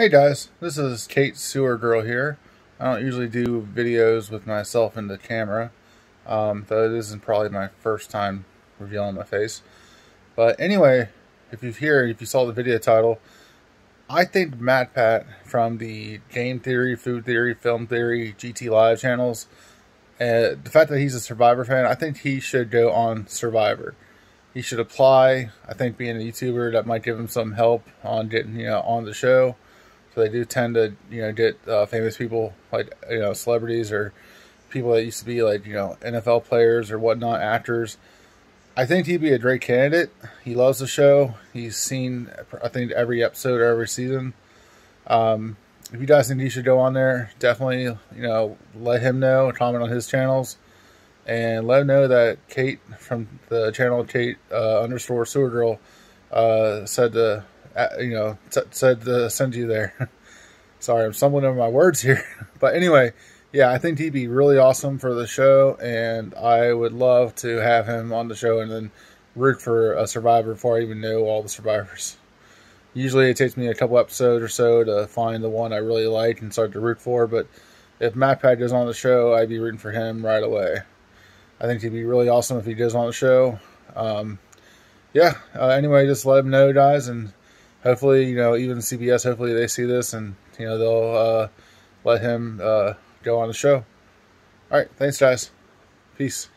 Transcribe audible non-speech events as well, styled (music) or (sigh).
Hey guys, this is Kate Suhrgirl here. I don't usually do videos with myself in the camera, um, though this is probably my first time revealing my face. But anyway, if you hear, if you saw the video title, I think MatPat from the Game Theory, Food Theory, Film Theory, GT Live channels, uh, the fact that he's a Survivor fan, I think he should go on Survivor. He should apply. I think being a YouTuber, that might give him some help on getting, you know, on the show they do tend to, you know, get uh, famous people like, you know, celebrities or people that used to be like, you know, NFL players or whatnot, actors. I think he'd be a great candidate. He loves the show. He's seen, I think, every episode or every season. Um, if you guys think he should go on there, definitely, you know, let him know, comment on his channels, and let him know that Kate from the channel Kate uh, underscore Suhrgirl uh, said to you know, said to send you there. (laughs) Sorry, I'm stumbling over my words here. (laughs) but anyway, yeah, I think he'd be really awesome for the show, and I would love to have him on the show and then root for a survivor before I even know all the survivors. Usually it takes me a couple episodes or so to find the one I really like and start to root for, but if Matt MatPat goes on the show, I'd be rooting for him right away. I think he'd be really awesome if he goes on the show. Um, yeah, uh, anyway, just let him know, guys, and hopefully, you know, even CBS, hopefully they see this and, you know, they'll uh, let him uh, go on the show. All right. Thanks, guys. Peace.